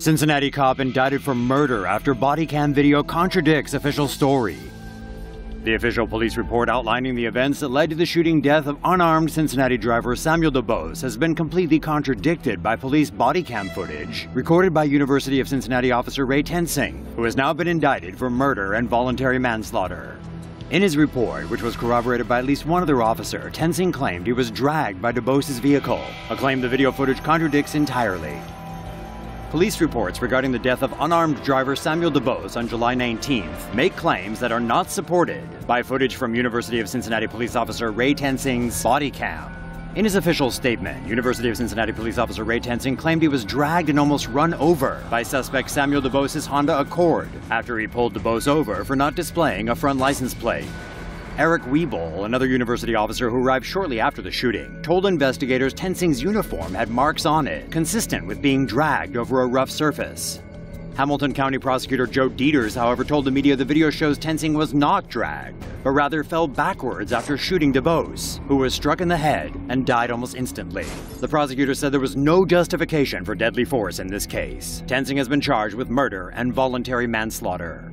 Cincinnati cop indicted for murder after body cam video contradicts official story. The official police report outlining the events that led to the shooting death of unarmed Cincinnati driver Samuel DuBose has been completely contradicted by police body cam footage recorded by University of Cincinnati officer Ray Tensing, who has now been indicted for murder and voluntary manslaughter. In his report, which was corroborated by at least one other officer, Tensing claimed he was dragged by DuBose's vehicle, a claim the video footage contradicts entirely. Police reports regarding the death of unarmed driver Samuel DuBose on July 19th make claims that are not supported by footage from University of Cincinnati police officer Ray Tensing's body cam. In his official statement, University of Cincinnati police officer Ray Tensing claimed he was dragged and almost run over by suspect Samuel DuBose's Honda Accord after he pulled DuBose over for not displaying a front license plate. Eric Weibel, another university officer who arrived shortly after the shooting, told investigators Tensing's uniform had marks on it, consistent with being dragged over a rough surface. Hamilton County prosecutor Joe Deters, however, told the media the video shows Tensing was not dragged, but rather fell backwards after shooting DuBose, who was struck in the head and died almost instantly. The prosecutor said there was no justification for deadly force in this case. Tensing has been charged with murder and voluntary manslaughter.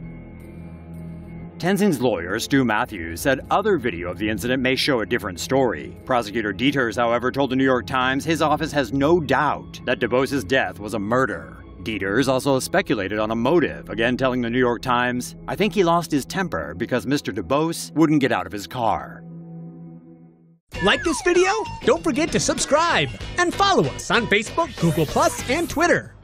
Tensing's lawyer, Stew Matthews, said other video of the incident may show a different story. Prosecutor Deters, however, told the New York Times his office has no doubt that DuBose's death was a murder. Deters also speculated on a motive, again telling the New York Times, I think he lost his temper because Mr. DuBose wouldn't get out of his car. Like this video? Don't forget to subscribe and follow us on Facebook, Google, and Twitter.